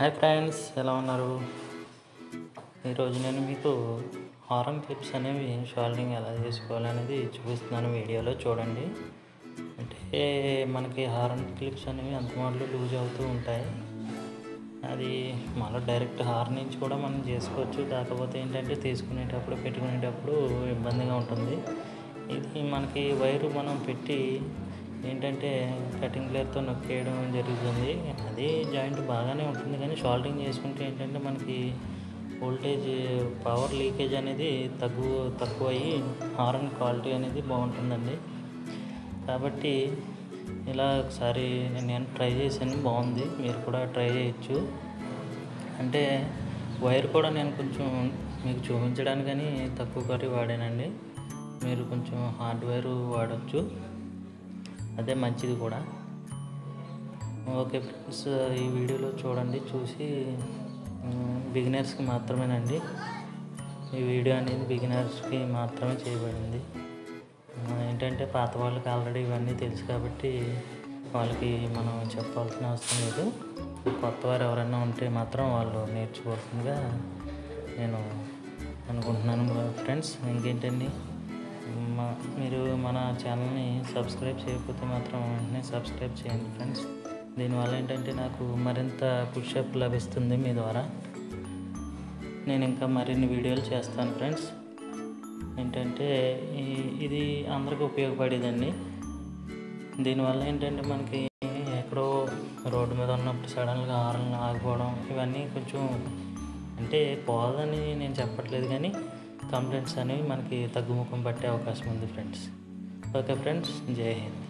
Hi friends ఎలా ఉన్నారు? ఈరోజు నేను మీకు హారం క్లిప్స్ అనేవి షాల్డింగ్ ఎలా చేసుకోవాలనేది చూపిస్తున్నాను వీడియోలో చూడండి. అంటే మనకి హారం క్లిప్స్ అనేవి అంత మోడలు లూజ్ అవుతూ ఉంటాయి. అది మళ్ళీ డైరెక్ట్ హార్ నుంచి కూడా మనం చేసుకోవచ్చు. కాకపోతే ఏంటంటే తీసుకునేటప్పుడు పెట్టుకునేటప్పుడు ఇబ్బందిగా ఉంటుంది. ఇది మనకి వైరు మనం పెట్టి ఏంటంటే కటింగ్ ప్లేయర్తో నొక్కేయడం జరుగుతుంది. అది జాయింట్ బాగానే ఉంటుంది కానీ షాల్టింగ్ చేసుకుంటే ఏంటంటే మనకి వోల్టేజ్ పవర్ లీకేజ్ అనేది తగ్గు తక్కువ అయ్యి హార్న్ క్వాలిటీ అనేది బాగుంటుందండి. కాబట్టి ఇలా ఒకసారి నేను ట్రై చేశాను బాగుంది. మీరు కూడా ట్రై చేయొచ్చు. అంటే వైర్ కూడా నేను కొంచెం మీకు చూపించడానికని తక్కువ కర్రీ వాడానండి. మీరు కొంచెం హార్డ్వేర్ వాడచ్చు. అదే మంచిది కూడా. ఓకే ఫ్రెండ్స్ ఈ వీడియోలో చూడండి చూసి బిగినర్స్కి మాత్రమేనండి. ఈ వీడియో అనేది బిగినర్స్కి మాత్రమే చేయబడింది. ఏంటంటే పాత వాళ్ళకి ఆల్రెడీ ఇవన్నీ తెలుసు కాబట్టి వాళ్ళకి మనం చెప్పాల్సిన అవసరం లేదు. కొత్త వారు ఎవరైనా ఉంటే మాత్రం వాళ్ళు నేర్చుకోవాల్సిందిగా నేను అనుకుంటున్నాను. ఫ్రెండ్స్ ఇంకేంటండి? మీరు మన ఛానల్ని సబ్స్క్రైబ్ చేయకపోతే మాత్రం వెంటనే సబ్స్క్రైబ్ చేయండి ఫ్రెండ్స్. దీనివల్ల ఏంటంటే నాకు మరింత పుషప్ లభిస్తుంది మీ ద్వారా. నేను ఇంకా మరిన్ని వీడియోలు చేస్తాను ఫ్రెండ్స్. ఏంటంటే ఇది అందరికీ ఉపయోగపడేదండి. దీనివల్ల ఏంటంటే మనకి ఎక్కడో రోడ్డు మీద ఉన్నప్పుడు సడన్గా హార్న్ ఆగిపోవడం ఇవన్నీ కొంచెం అంటే పోదని నేను చెప్పట్లేదు కానీ కంప్లైంట్స్ అనేవి మనకి తగ్గుముఖం పట్టే అవకాశం ఉంది ఫ్రెండ్స్ ఓకే ఫ్రెండ్స్ జై హింద్.